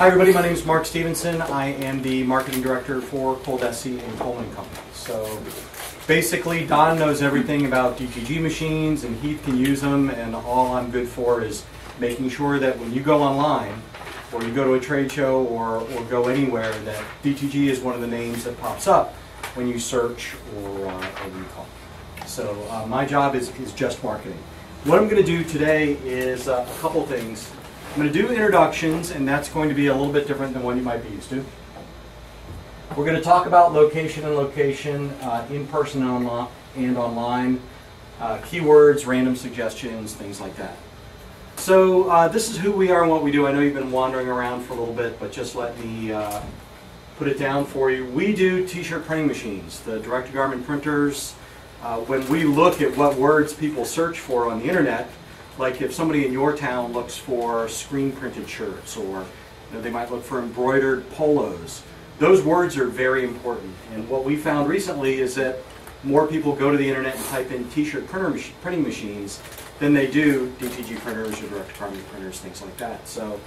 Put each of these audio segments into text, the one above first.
Hi everybody, my name is Mark Stevenson. I am the marketing director for Coldesi and Coleman Company. So basically Don knows everything about DTG machines and Heath can use them and all I'm good for is making sure that when you go online or you go to a trade show or, or go anywhere that DTG is one of the names that pops up when you search or, uh, or recall. So uh, my job is, is just marketing. What I'm going to do today is uh, a couple things. I'm going to do introductions, and that's going to be a little bit different than what you might be used to. We're going to talk about location and location, uh, in person and, onli and online, uh, keywords, random suggestions, things like that. So uh, this is who we are and what we do. I know you've been wandering around for a little bit, but just let me uh, put it down for you. We do t-shirt printing machines, the direct-to-garment printers. Uh, when we look at what words people search for on the internet, like if somebody in your town looks for screen printed shirts or you know, they might look for embroidered polos, those words are very important. And what we found recently is that more people go to the internet and type in t-shirt mach printing machines than they do DTG printers or direct garment printers, things like that. So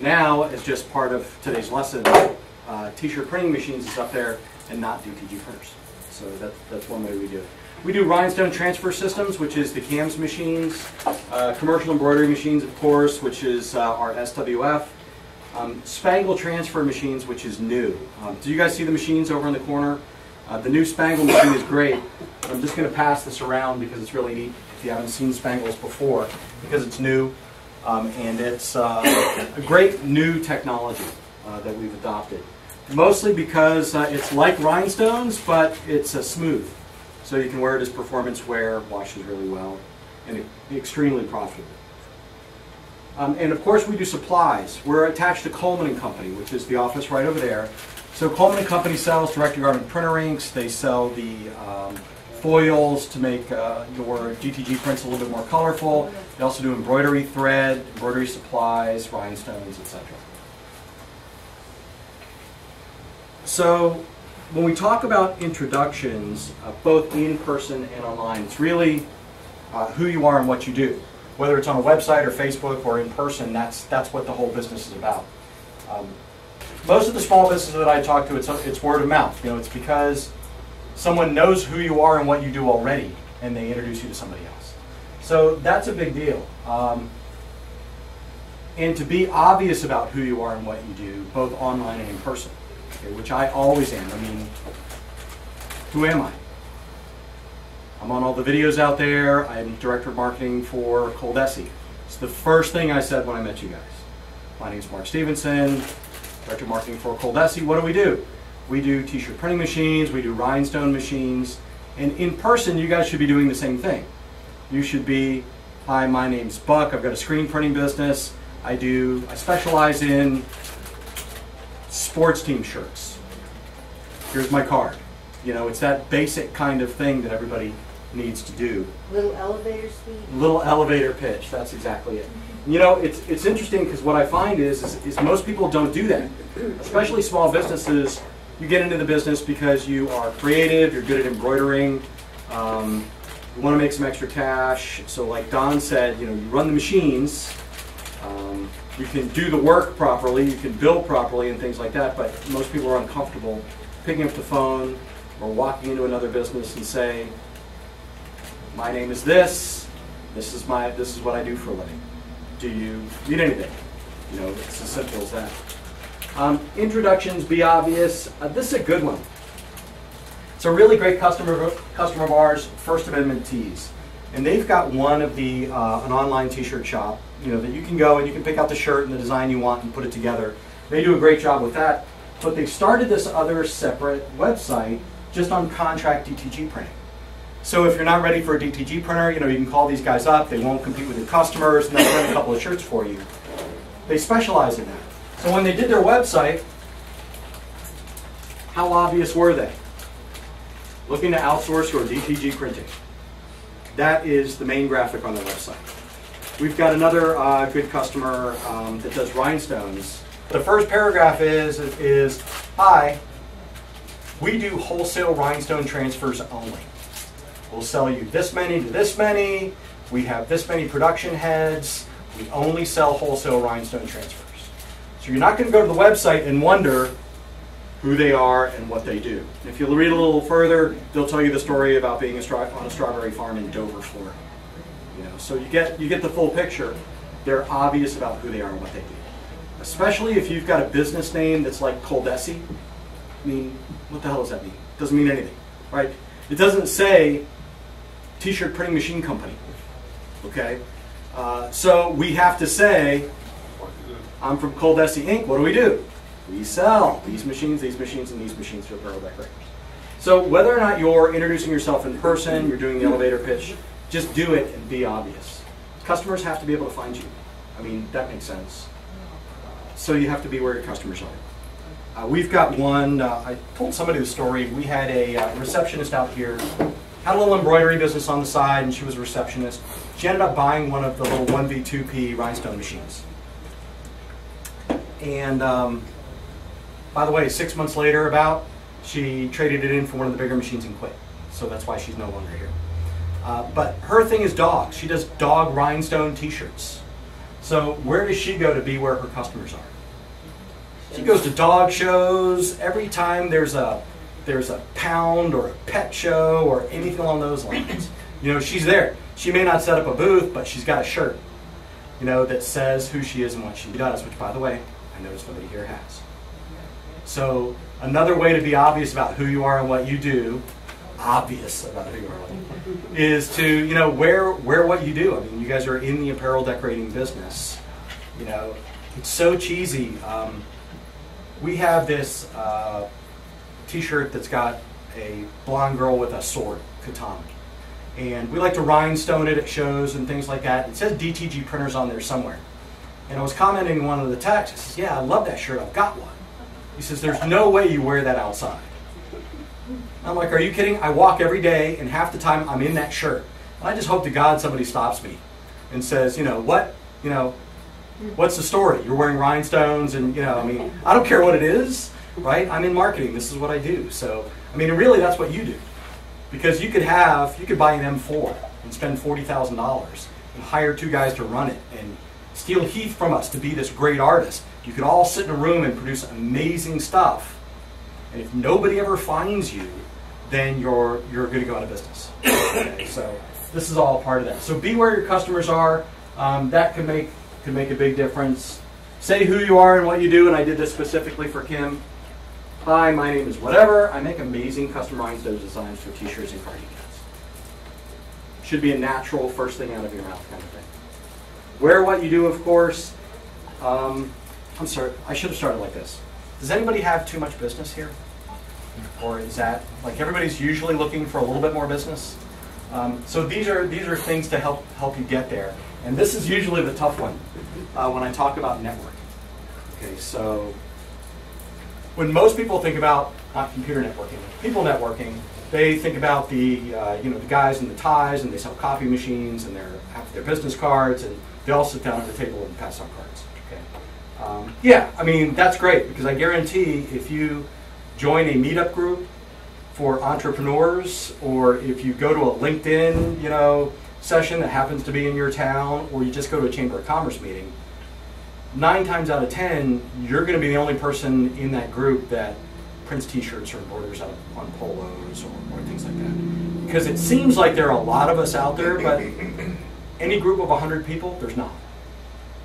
now, as just part of today's lesson, uh, t-shirt printing machines is up there and not DTG printers. So that, that's one way we do it. We do rhinestone transfer systems, which is the CAMS machines, uh, commercial embroidery machines, of course, which is uh, our SWF, um, Spangle transfer machines, which is new. Um, do you guys see the machines over in the corner? Uh, the new Spangle machine is great. I'm just going to pass this around because it's really neat if you haven't seen Spangles before, because it's new um, and it's uh, a great new technology uh, that we've adopted. Mostly because uh, it's like rhinestones, but it's smooth. So you can wear it as performance wear, washes really well, and extremely profitable. Um, and of course we do supplies. We're attached to Coleman and Company, which is the office right over there. So Coleman and Company sells direct-to-garment printer inks. They sell the um, foils to make uh, your DTG prints a little bit more colorful. They also do embroidery thread, embroidery supplies, rhinestones, etc. So when we talk about introductions, uh, both in person and online, it's really uh, who you are and what you do. Whether it's on a website or Facebook or in person, that's, that's what the whole business is about. Um, most of the small businesses that I talk to, it's, it's word of mouth. You know, it's because someone knows who you are and what you do already, and they introduce you to somebody else. So that's a big deal. Um, and to be obvious about who you are and what you do, both online and in person okay, which I always am. I mean, who am I? I'm on all the videos out there. I'm director of marketing for Coldesi. It's the first thing I said when I met you guys. My name is Mark Stevenson, director of marketing for Coldesi. What do we do? We do t-shirt printing machines, we do rhinestone machines, and in person you guys should be doing the same thing. You should be, hi, my name's Buck, I've got a screen printing business. I do, I specialize in sports team shirts. Here's my card. You know, it's that basic kind of thing that everybody needs to do. Little elevator speed. Little elevator pitch. That's exactly it. You know, it's it's interesting because what I find is, is, is most people don't do that, especially small businesses. You get into the business because you are creative, you're good at embroidering, um, you want to make some extra cash. So, like Don said, you know, you run the machines. Um, you can do the work properly, you can build properly and things like that, but most people are uncomfortable picking up the phone or walking into another business and saying, my name is this, this is my this is what I do for a living. Do you need anything? You know, it's as simple as that. Um, introductions, be obvious. Uh, this is a good one. It's a really great customer customer of ours, First Amendment Tees, and they've got one of the uh, an online T-shirt shop you know, that you can go and you can pick out the shirt and the design you want and put it together. They do a great job with that. But they started this other separate website just on contract DTG printing. So if you're not ready for a DTG printer, you know, you can call these guys up. They won't compete with your customers, and they'll print a couple of shirts for you. They specialize in that. So when they did their website, how obvious were they? Looking to outsource your DTG printing. That is the main graphic on their website. We've got another uh, good customer um, that does rhinestones. The first paragraph is, is, hi, we do wholesale rhinestone transfers only. We'll sell you this many to this many. We have this many production heads. We only sell wholesale rhinestone transfers. So you're not going to go to the website and wonder who they are and what they do. If you read a little further, they'll tell you the story about being a on a strawberry farm in Dover, Florida. You know, so you get you get the full picture. They're obvious about who they are and what they do. Especially if you've got a business name that's like Coldesi. I mean, what the hell does that mean? It doesn't mean anything, right? It doesn't say T-shirt printing machine company. Okay, uh, so we have to say, I'm from Coldesi Inc. What do we do? We sell these machines, these machines, and these machines to apparel decorators. So whether or not you're introducing yourself in person, you're doing the elevator pitch, just do it and be obvious. Customers have to be able to find you. I mean, that makes sense. So you have to be where your customers are. Uh, we've got one, uh, I told somebody the story. We had a uh, receptionist out here, had a little embroidery business on the side, and she was a receptionist. She ended up buying one of the little 1V2P rhinestone machines. And um, by the way, six months later, about, she traded it in for one of the bigger machines and quit. So that's why she's no longer here. Uh, but her thing is dogs. She does dog rhinestone T-shirts. So where does she go to be where her customers are? She goes to dog shows. Every time there's a there's a pound or a pet show or anything along those lines, you know, she's there. She may not set up a booth, but she's got a shirt, you know, that says who she is and what she does. Which, by the way, I notice nobody here has. So another way to be obvious about who you are and what you do, obvious about who you are, is to you know wear wear what you do. I mean, you guys are in the apparel decorating business. You know, it's so cheesy. Um, we have this uh, T-shirt that's got a blonde girl with a sword, katana. And we like to rhinestone it at shows and things like that. It says DTG printers on there somewhere. And I was commenting in one of the texts. I says, yeah, I love that shirt. I've got one. He says, there's no way you wear that outside. I'm like, are you kidding? I walk every day, and half the time I'm in that shirt. And I just hope to God somebody stops me and says, you know, what, you know, what's the story? You're wearing rhinestones, and you know, I mean, I don't care what it is, right? I'm in marketing. This is what I do. So, I mean, really, that's what you do, because you could have, you could buy an M4 and spend forty thousand dollars and hire two guys to run it and steal Heath from us to be this great artist. You could all sit in a room and produce amazing stuff. And if nobody ever finds you, then you're you're going to go out of business. Okay, so this is all part of that. So be where your customers are. Um, that can make can make a big difference. Say who you are and what you do. And I did this specifically for Kim. Hi, my name is whatever. I make amazing customized those designs for T-shirts and cardigans. Should be a natural first thing out of your mouth kind of thing. Wear what you do, of course. Um, I'm sorry, I should have started like this. Does anybody have too much business here? Or is that, like everybody's usually looking for a little bit more business? Um, so these are, these are things to help, help you get there. And this is usually the tough one uh, when I talk about networking. Okay, so when most people think about not computer networking, people networking, they think about the uh, you know the guys in the ties and they sell coffee machines and they have their business cards and they all sit down at the table and pass out cards. Okay, um, yeah, I mean that's great because I guarantee if you join a meetup group for entrepreneurs or if you go to a LinkedIn you know session that happens to be in your town or you just go to a chamber of commerce meeting, nine times out of ten you're going to be the only person in that group that prints t-shirts or embroiders out on polos or, or things like that. Because it seems like there are a lot of us out there, but any group of 100 people, there's not.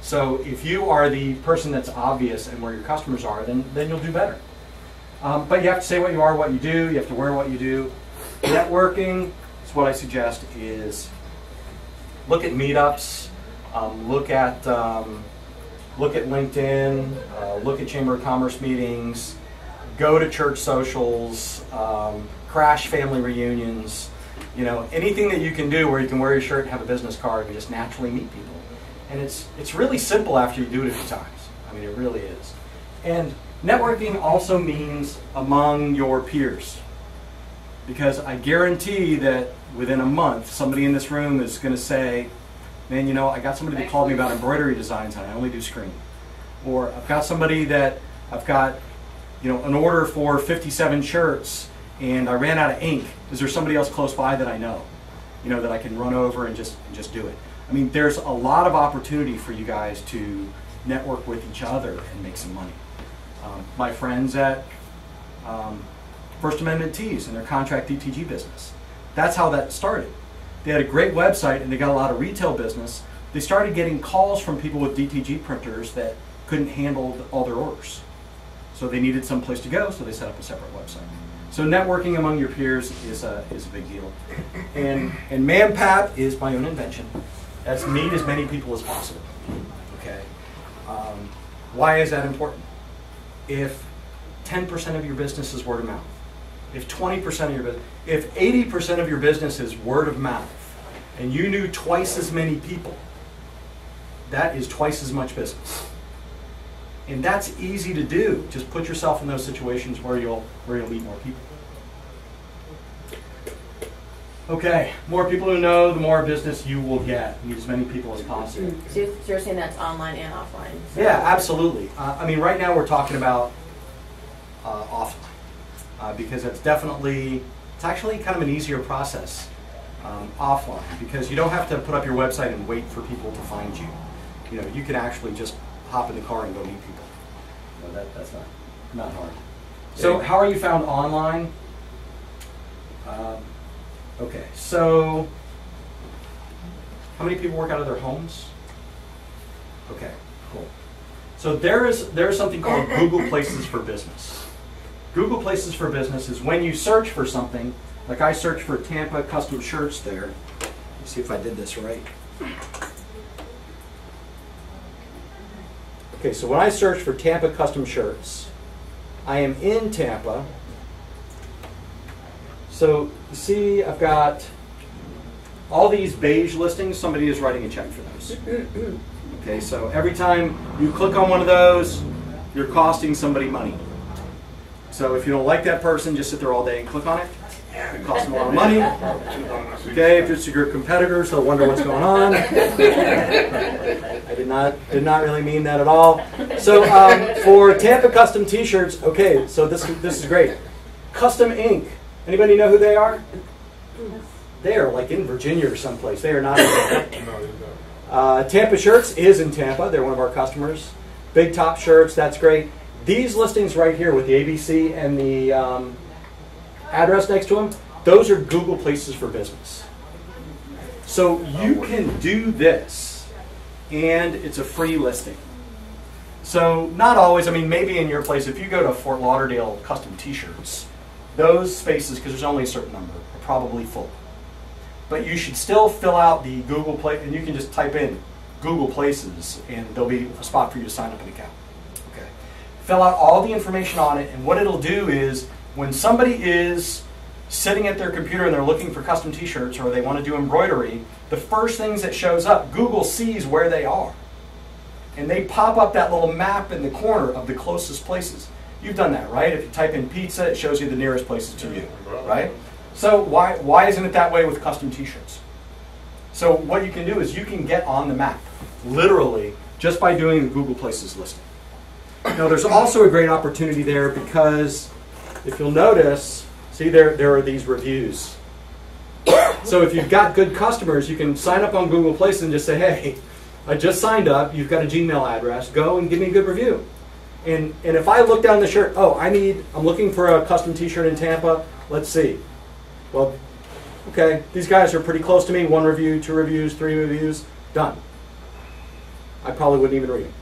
So if you are the person that's obvious and where your customers are, then, then you'll do better. Um, but you have to say what you are, what you do. You have to wear what you do. Networking is what I suggest is look at meetups, um, look at um, look at LinkedIn, uh, look at Chamber of Commerce meetings, go to church socials, um, crash family reunions, you know, anything that you can do where you can wear your shirt and have a business card and just naturally meet people. And it's, it's really simple after you do it a few times. I mean, it really is. And networking also means among your peers. Because I guarantee that within a month, somebody in this room is going to say, man, you know, I got somebody that called me about embroidery designs and I only do screen. Or I've got somebody that I've got you know, an order for 57 shirts and I ran out of ink. Is there somebody else close by that I know, you know, that I can run over and just and just do it? I mean, there's a lot of opportunity for you guys to network with each other and make some money. Um, my friends at um, First Amendment Tees and their contract DTG business. That's how that started. They had a great website and they got a lot of retail business. They started getting calls from people with DTG printers that couldn't handle all their orders. So they needed some place to go, so they set up a separate website. So networking among your peers is a, is a big deal. And, and MAMPAP is my own invention. That's meet as many people as possible. Okay. Um, why is that important? If 10% of your business is word of mouth, if 20% of your business, if 80% of your business is word of mouth, and you knew twice as many people, that is twice as much business. And that's easy to do. Just put yourself in those situations where you'll where you'll meet more people. Okay, more people who know, the more business you will get. Meet as many people as possible. So you're- saying that's online and offline? So- Yeah, absolutely. Uh, I mean, right now we're talking about uh, offline uh, because it's definitely it's actually kind of an easier process um, offline because you don't have to put up your website and wait for people to find you. You know, you can actually just hop in the car and go meet people. No, that, that's not not hard. So, how are you found online? Um, okay, so how many people work out of their homes? Okay, cool. So there is there is something called Google Places for Business. Google Places for Business is when you search for something, like I searched for Tampa custom shirts there. Let's see if I did this right. Okay, so when I search for Tampa custom shirts, I am in Tampa. So see, I've got all these beige listings. Somebody is writing a check for those. Okay, so every time you click on one of those, you're costing somebody money. So if you don't like that person, just sit there all day and click on it. It costs them a lot of money. Okay, if it's your competitors, they'll wonder what's going on. I did not did not really mean that at all. So um, for Tampa Custom T-shirts, okay, so this this is great. Custom Ink. Anybody know who they are? They are like in Virginia or someplace. They are not. In uh, Tampa Shirts is in Tampa. They're one of our customers. Big Top Shirts, that's great. These listings right here with the ABC and the um, address next to them, those are Google Places for Business. So you can do this, and it's a free listing. So not always. I mean, maybe in your place, if you go to Fort Lauderdale Custom T-shirts, those spaces, because there's only a certain number, are probably full. But you should still fill out the Google Play, and you can just type in Google Places, and there'll be a spot for you to sign up an account. Okay. Fill out all the information on it, and what it'll do is when somebody is sitting at their computer and they're looking for custom T-shirts or they want to do embroidery, the first things that shows up, Google sees where they are, and they pop up that little map in the corner of the closest places. You've done that, right? If you type in pizza, it shows you the nearest places to you, right? So why why isn't it that way with custom T-shirts? So what you can do is you can get on the map, literally, just by doing the Google Places listing. Now there's also a great opportunity there because if you'll notice, see there there are these reviews. So if you've got good customers, you can sign up on Google Places and just say, hey, I just signed up. You've got a Gmail address. Go and give me a good review. And and if I look down the shirt, oh, I need, I'm looking for a custom T-shirt in Tampa. Let's see. Well, okay, these guys are pretty close to me. One review, two reviews, three reviews, done. I probably wouldn't even read them.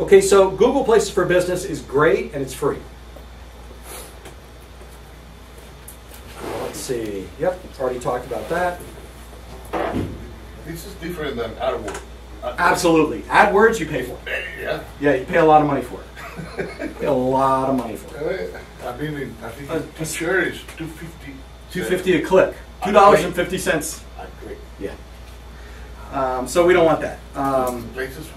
Okay, so Google Places for Business is great and it's free. Let's see. Yep, already talked about that. This is different than AdWords. Uh, Absolutely. AdWords you pay for. Yeah. Yeah, you pay a lot of money for it. You pay a lot of money for it. I mean, in- I think Uh, the shirt is two fifty. Two fifty a click. Two dollars and fifty cents. I click. Yeah. Um, so we don't want that. Um, Places.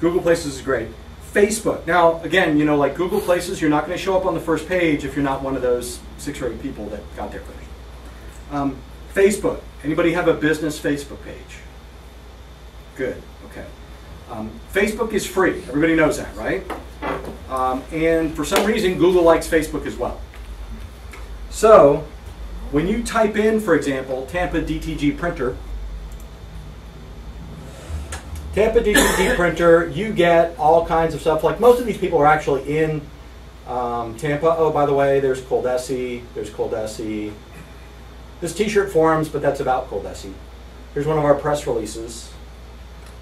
Google Places is great. Facebook. Now, again, you know, like Google Places, you're not going to show up on the first page if you're not one of those six or eight people that got there quick. Um, Facebook. Anybody have a business Facebook page? Good. Okay. Um, Facebook is free. Everybody knows that, right? Um, and for some reason, Google likes Facebook as well. So, when you type in, for example, Tampa DTG printer, Tampa DTG printer, you get all kinds of stuff. Like most of these people are actually in um, Tampa. Oh, by the way, there's Coldesi, there's Coldesi. This T-shirt forums, but that's about Coldesi. Here's one of our press releases.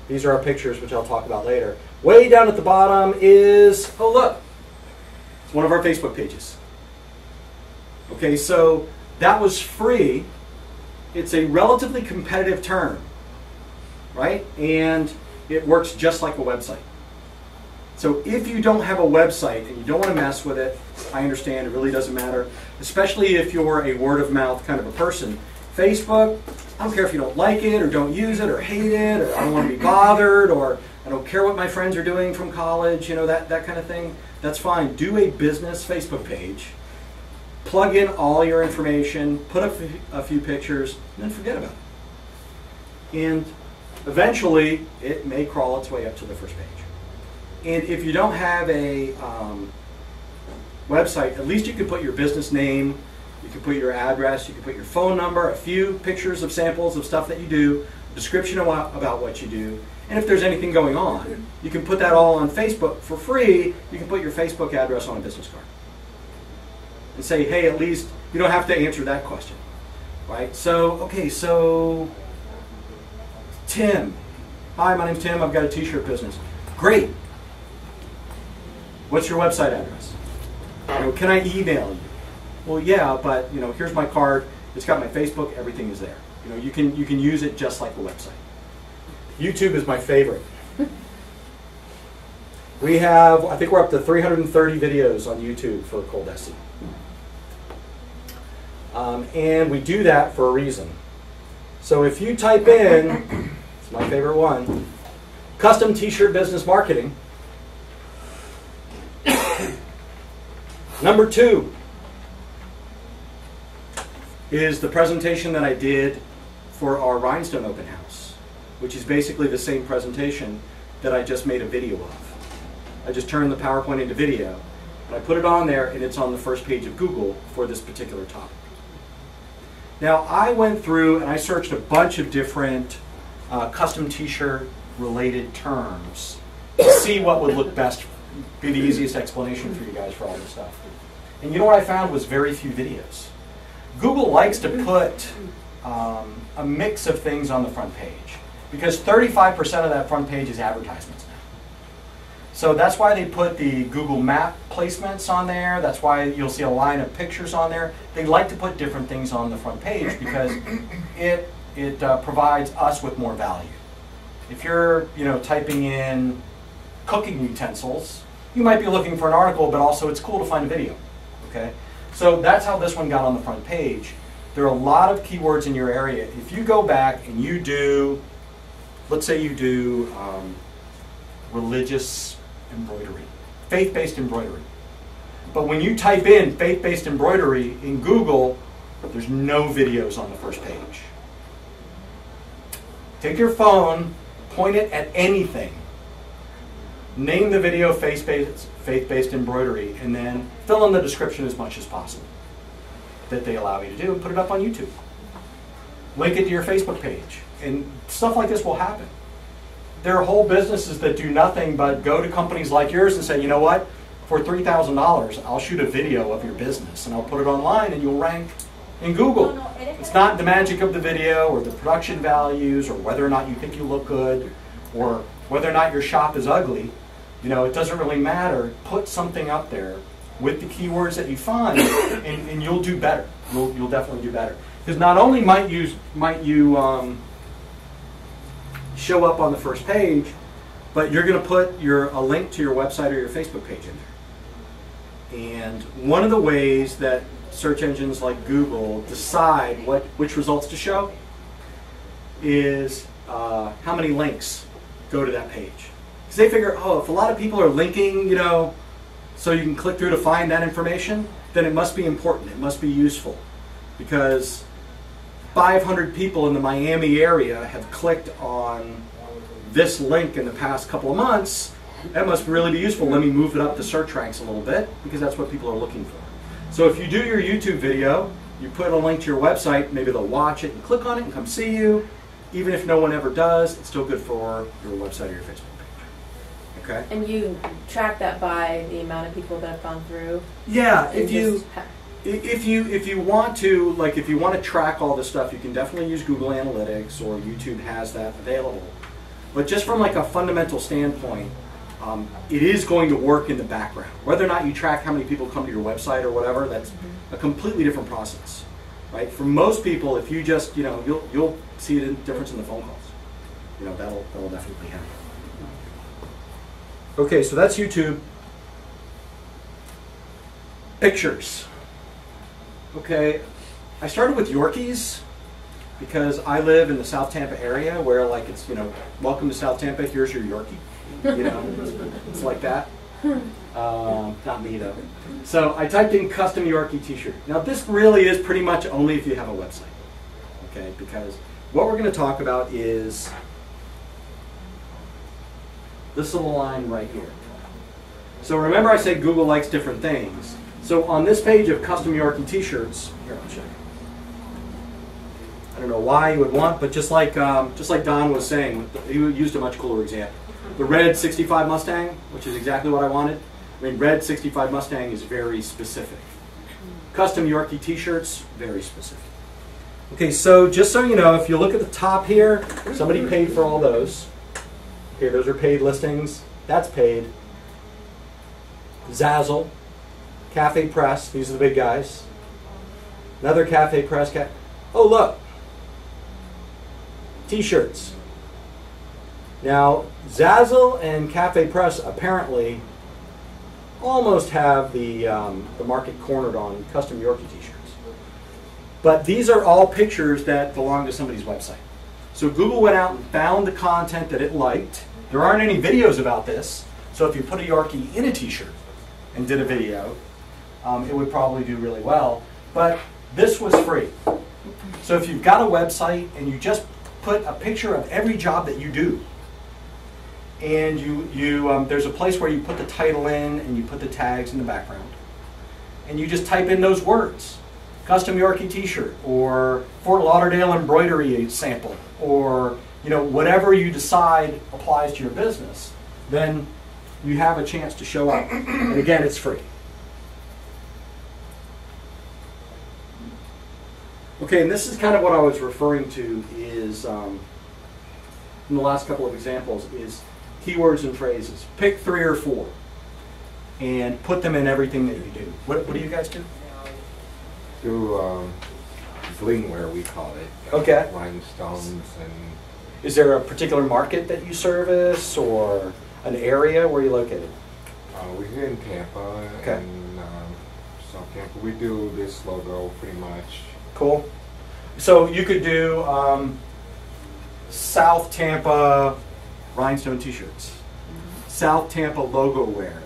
These are our pictures, which I'll talk about later. Way down at the bottom is, oh look, it's one of our Facebook pages. Okay, so that was free. It's a relatively competitive term, right? And it works just like a website. So if you don't have a website and you don't want to mess with it, I understand it really doesn't matter, especially if you're a word of mouth kind of a person. Facebook, I don't care if you don't like it or don't use it or hate it or I don't want to be bothered or I don't care what my friends are doing from college, you know, that, that kind of thing. That's fine. Do a business Facebook page, plug in all your information, put up a few pictures, and then forget about it. And eventually, it may crawl its way up to the first page. And if you don't have a um, website, at least you can put your business name, you can put your address, you can put your phone number, a few pictures of samples of stuff that you do, description about, what you do, and if there's anything going on, you can put that all on Facebook for free. You can put your Facebook address on a business card and say, hey, at least you don't have to answer that question, right? So, okay, so Tim, hi, my name's Tim. I've got a T-shirt business. Great. What's your website address? You know, can I email you? Well, yeah, but you know, here's my card. It's got my Facebook. Everything is there. You know, you can you can use it just like a website. YouTube is my favorite. We have, I think we're up to 330 videos on YouTube for Coldesi. Um, and we do that for a reason. So if you type in, it's my favorite one, custom t-shirt business marketing, number two is the presentation that I did for our Rhinestone open house, which is basically the same presentation that I just made a video of. I just turned the PowerPoint into video, and I put it on there, and it's on the first page of Google for this particular topic. Now, I went through and I searched a bunch of different uh, custom t-shirt related terms to see what would look best, be the easiest explanation for you guys for all this stuff. And you know what I found was very few videos. Google likes to put um, a mix of things on the front page because 35% of that front page is advertisements. So that's why they put the Google Map placements on there. That's why you'll see a line of pictures on there. They like to put different things on the front page because it it uh, provides us with more value. If you're you know typing in cooking utensils, you might be looking for an article, but also it's cool to find a video. Okay, so that's how this one got on the front page. There are a lot of keywords in your area. If you go back and you do, let's say you do um, religious embroidery, faith-based embroidery. But when you type in faith-based embroidery in Google, there's no videos on the first page. Take your phone, point it at anything, name the video faith-based, faith-based embroidery, and then fill in the description as much as possible that they allow you to do and put it up on YouTube. Link it to your Facebook page. And stuff like this will happen. There are whole businesses that do nothing but go to companies like yours and say, you know what, for $3,000, I'll shoot a video of your business and I'll put it online and you'll rank in Google. It's not the magic of the video or the production values or whether or not you think you look good or whether or not your shop is ugly. You know, it doesn't really matter. Put something up there with the keywords that you find, and, and you'll do better. You'll, you'll definitely do better. Because not only might you might you um, show up on the first page, but you're going to put your a link to your website or your Facebook page in there. And one of the ways that search engines like Google decide what which results to show is uh, how many links go to that page. Because they figure, oh, if a lot of people are linking, you know, so you can click through to find that information, then it must be important. It must be useful. Because 500 people in the Miami area have clicked on this link in the past couple of months, that must really be useful. Let me move it up the search ranks a little bit because that's what people are looking for. So if you do your YouTube video, you put a link to your website, maybe they'll watch it and click on it and come see you. even if no one ever does, it's still good for your website or your Facebook. Okay? And you track that by the amount of people that have gone through. Yeah, if you If you if you want to like if you want to track all this stuff, you can definitely use Google Analytics or YouTube has that available. But just from like a fundamental standpoint, um, it is going to work in the background. Whether or not you track how many people come to your website or whatever, that's a completely different process, right? For most people, if you just you know you'll you'll see a difference in the phone calls. You know that'll that'll definitely happen. Okay, so that's YouTube. Pictures. Okay, I started with Yorkies because I live in the South Tampa area where, like, it's you know, welcome to South Tampa. Here's your Yorkie. You know, it's like that. Um, not me though. So I typed in custom Yorkie T-shirt. Now this really is pretty much only if you have a website. Okay, because what we're going to talk about is this little line right here. So remember I said Google likes different things. So on this page of custom Yorkie t-shirts, here I'll you. I don't know why you would want, but just like um, just like Don was saying, he used a much cooler example. The red 65 Mustang, which is exactly what I wanted. I mean, red 65 Mustang is very specific. Custom Yorkie t-shirts, very specific. Okay, so just so you know, if you look at the top here, somebody paid for all those. Okay, those are paid listings. That's paid. Zazzle, Cafe Press, these are the big guys. Another Cafe Press. Ca- oh, look. T shirts. Now, Zazzle and Cafe Press apparently almost have the, um, the market cornered on custom Yorkie t shirts. But these are all pictures that belong to somebody's website. So Google went out and found the content that it liked. There aren't any videos about this. So if you put a Yorkie in a t shirt and did a video, um, it would probably do really well. But this was free. So if you've got a website and you just put a picture of every job that you do, and you, you um, there's a place where you put the title in and you put the tags in the background, and you just type in those words, custom Yorkie T-shirt or Fort Lauderdale embroidery sample or you know whatever you decide applies to your business, then you have a chance to show up. And again, it's free. Okay, and this is kind of what I was referring to is um, in the last couple of examples is keywords and phrases. Pick three or four and put them in everything that you do. What, what do you guys do? do um, blingware, we call it. Okay. Rhinestones and Is there a particular market that you service or an area where you're located? uh, we're here in Tampa Okay. and um, South Tampa. We do this logo pretty much. Cool. So you could do um, South Tampa rhinestone T-shirts, South Tampa logo wear,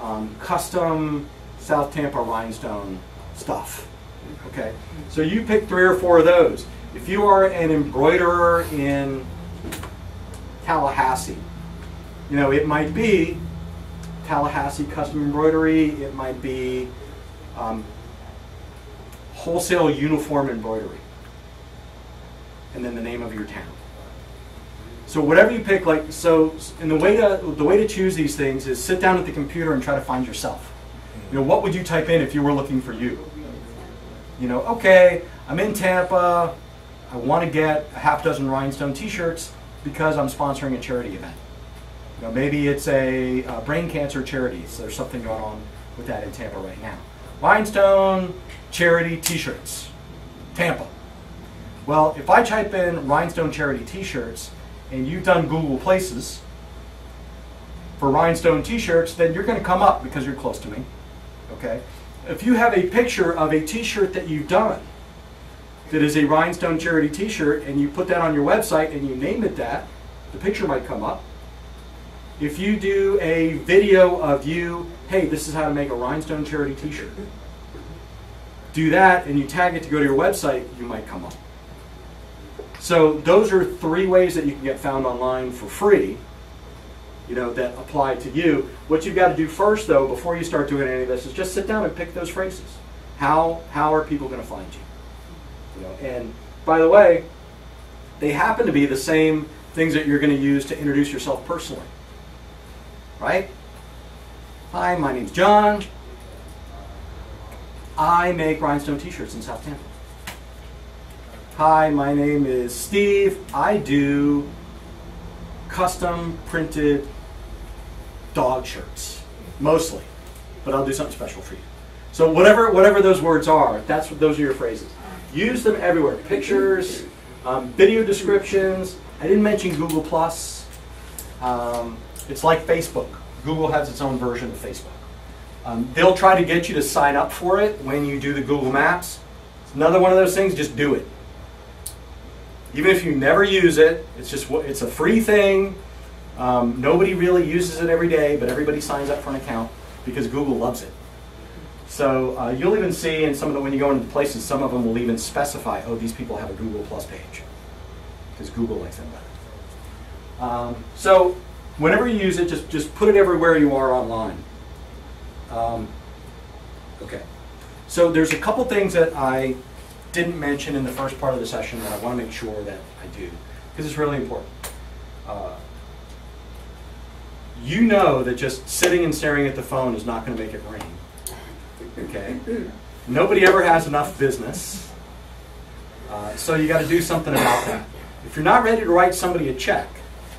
um, custom South Tampa rhinestone stuff. Okay. So you pick three or four of those. If you are an embroiderer in Tallahassee, you know it might be Tallahassee custom embroidery. It might be um, wholesale uniform embroidery. And then the name of your town. So whatever you pick, like so, and the way to the way to choose these things is sit down at the computer and try to find yourself. You know, what would you type in if you were looking for you? You know, okay, I'm in Tampa. I want to get a half dozen rhinestone T-shirts because I'm sponsoring a charity event. You know, maybe it's a uh, brain cancer charity. So there's something going on with that in Tampa right now. Rhinestone charity T-shirts, Tampa. Well, if I type in rhinestone charity T-shirts, and you've done Google Places for rhinestone T-shirts, then you're going to come up because you're close to me. Okay. If you have a picture of a T-shirt that you've done that is a rhinestone charity T-shirt, and you put that on your website and you name it that, the picture might come up. If you do a video of you, hey, this is how to make a rhinestone charity T-shirt. Do that, and you tag it to go to your website, you might come up. So those are three ways that you can get found online for free, you know, that apply to you. What you've got to do first, though, before you start doing any of this, is just sit down and pick those phrases. How how are people going to find you? You know, and by the way, they happen to be the same things that you're going to use to introduce yourself personally. Right? Hi, my name's John. I make rhinestone t-shirts in South Tampa. Hi, my name is Steve. I do custom printed dog shirts, mostly, but I'll do something special for you. So whatever whatever those words are, that's those are your phrases. Use them everywhere. Pictures, um, video descriptions. I didn't mention Google Plus. Um, it's like Facebook. Google has its own version of Facebook. Um, they'll try to get you to sign up for it when you do the Google Maps. It's another one of those things. Just do it. Even if you never use it, it's just it's a free thing. Um, nobody really uses it every day, but everybody signs up for an account because Google loves it. So uh, you'll even see in some of the when you go into places, some of them will even specify, oh, these people have a Google Plus page because Google likes them better. Um, so whenever you use it, just just put it everywhere you are online. Um, okay. So there's a couple things that I didn't mention in the first part of the session that I want to make sure that I do because it's really important. Uh, you know that just sitting and staring at the phone is not going to make it rain. Okay? Nobody ever has enough business. Uh, so you got to do something about that. If you're not ready to write somebody a check,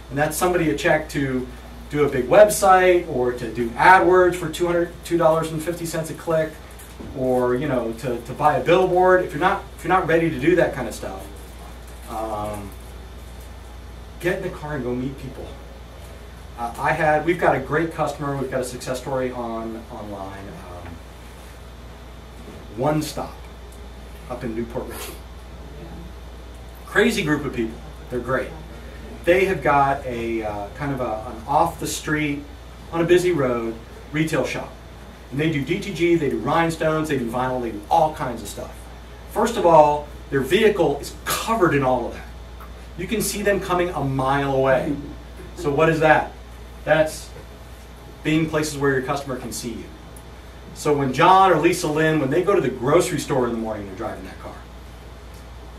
and that's somebody a check to do a big website or to do AdWords for $202.50 a click or you know to, to buy a billboard if you're not if you're not ready to do that kind of stuff um, get in the car and go meet people uh, I had we've got a great customer we've got a success story on online um, one stop up in New Port Richey crazy group of people they're great they have got a uh, kind of a, an off the street on a busy road retail shop and they do DTG, they do rhinestones, they do vinyl, they do all kinds of stuff. First of all, their vehicle is covered in all of that. You can see them coming a mile away. So what is that? That's being places where your customer can see you. So when John or Lisa Lynn, when they go to the grocery store in the morning, they're driving that car.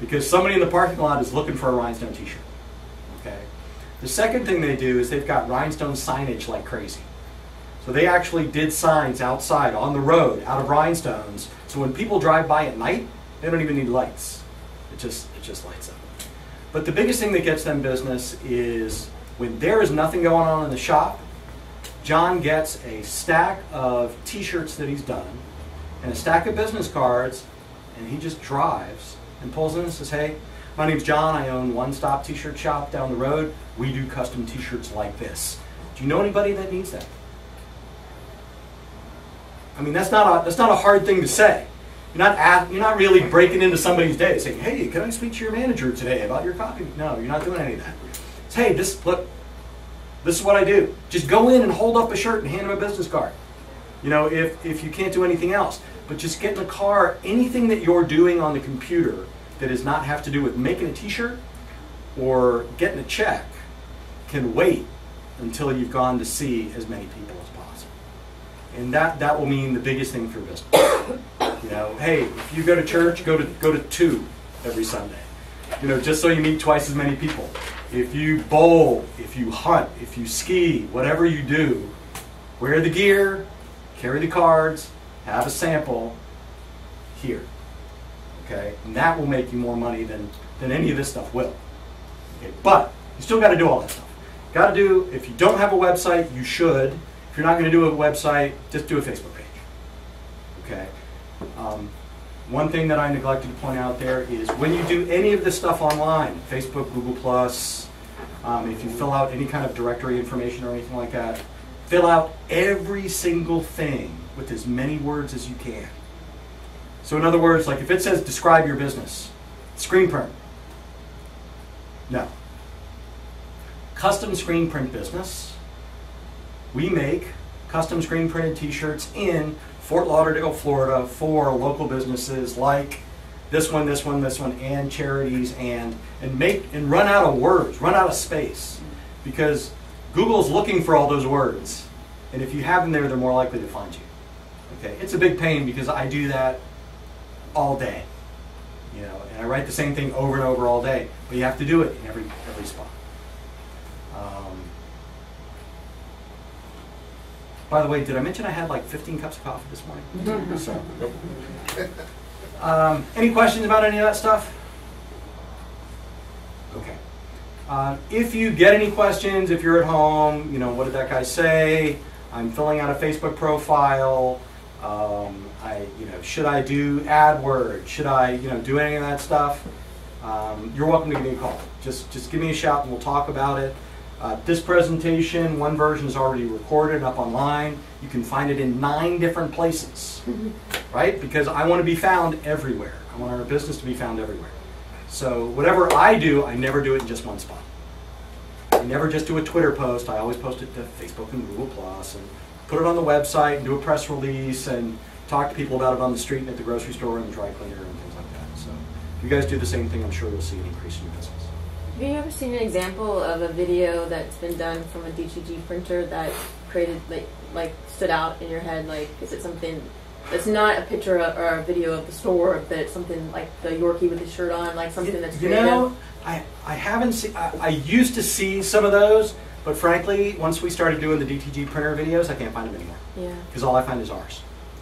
Because somebody in the parking lot is looking for a rhinestone t-shirt. Okay. The second thing they do is they've got rhinestone signage like crazy. So they actually did signs outside on the road out of rhinestones. So when people drive by at night, they don't even need lights. It just it just lights up. But the biggest thing that gets them business is when there is nothing going on in the shop, John gets a stack of t-shirts that he's done and a stack of business cards and he just drives and pulls in and says, "Hey, my name's John. I own One Stop T-shirt shop down the road. We do custom t-shirts like this. Do you know anybody that needs that?" I mean, that's not a, that's not a hard thing to say. You're not, at, you're not really breaking into somebody's day saying, hey, can I speak to your manager today about your copy? No, you're not doing any of that. It's, hey, this, look, this is what I do. Just go in and hold up a shirt and hand them a business card. You know, if, if you can't do anything else. But just get in the car, anything that you're doing on the computer that does not have to do with making a t-shirt or getting a check can wait until you've gone to see as many people as possible. And that, that will mean the biggest thing for business. You know, hey, if you go to church, go to go to two every Sunday. You know, just so you meet twice as many people. If you bowl, if you hunt, if you ski, whatever you do, wear the gear, carry the cards, have a sample here. Okay? And that will make you more money than, than any of this stuff will. Okay? But you still got to do all that stuff. Got to do, if you don't have a website, you should. If you're not going to do a website, just do a Facebook page. Okay? Um, one thing that I neglected to point out there is when you do any of this stuff online, Facebook, Google Plus, um, if you fill out any kind of directory information or anything like that, fill out every single thing with as many words as you can. So in other words, like if it says describe your business, screen print. No. Custom screen print business. We make custom screen printed t-shirts in Fort Lauderdale, Florida for local businesses like this one, this one, this one, and charities and and make and run out of words, run out of space. Because Google's looking for all those words. And if you have them there, they're more likely to find you. Okay, it's a big pain because I do that all day. You know, and I write the same thing over and over all day, but you have to do it in every every spot. Um, by the way, did I mention I had like 15 cups of coffee this morning? so, um, any questions about any of that stuff? Okay. Uh, if you get any questions, if you're at home, you know, what did that guy say? I'm filling out a Facebook profile. Um, I, you know, should I do AdWords? Should I, you know, do any of that stuff? Um, you're welcome to give me a call. Just, just give me a shout and we'll talk about it. Uh, this presentation, one version is already recorded up online. You can find it in nine different places, right? Because I want to be found everywhere. I want our business to be found everywhere. So whatever I do, I never do it in just one spot. I never just do a Twitter post. I always post it to Facebook and Google Plus and put it on the website and do a press release and talk to people about it on the street and at the grocery store and the dry cleaner and things like that. So if you guys do the same thing, I'm sure you'll see an increase in your business. Have you ever seen an example of a video that's been done from a DTG printer that created like like stood out in your head? Like, is it something that's not a picture of, or a video of the store, but it's something like the Yorkie with the shirt on, like something that's you know, I, I haven't seen, I, I used to see some of those, but frankly, once we started doing the DTG printer videos, I can't find them anymore yeah. because all I find is ours.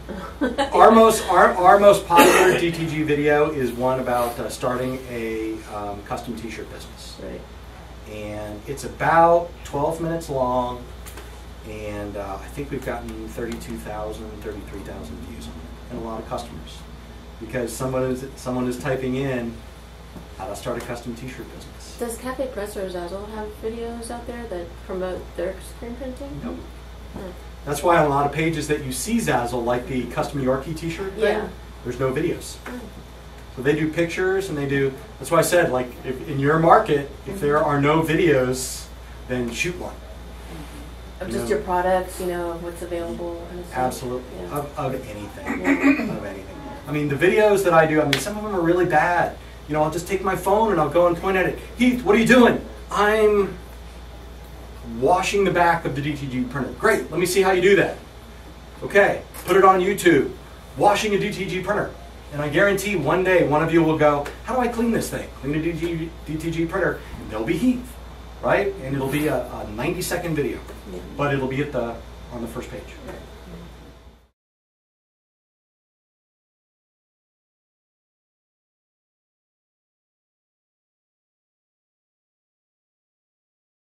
our most our, our most popular DTG video is one about uh, starting a um, custom T-shirt business, Right. and it's about 12 minutes long, and uh, I think we've gotten 32,000, 33,000 views on it, and a lot of customers, because someone is someone is typing in how to start a custom T-shirt business. Does CafePress or Zazzle have videos out there that promote their screen printing? Nope. That's why on a lot of pages that you see Zazzle, like the custom Yorkie T-shirt thing, Yeah. there's no videos. Hmm. So they do pictures and they do. That's why I said, like, if, in your market, if there are no videos, then shoot one. Of You just know. your products, you know, what's available. Absolutely, Yeah. of, of anything, of anything. I mean, the videos that I do, I mean, some of them are really bad. You know, I'll just take my phone and I'll go and point at it. Heath, what are you doing? I'm washing the back of the DTG printer. Great, let me see how you do that. Okay, put it on YouTube. Washing a DTG printer. And I guarantee one day one of you will go, How do I clean this thing? Clean a DTG, DTG printer. And there'll be Heath, right? And it'll be a, a 90 second video, but it'll be at the on the first page.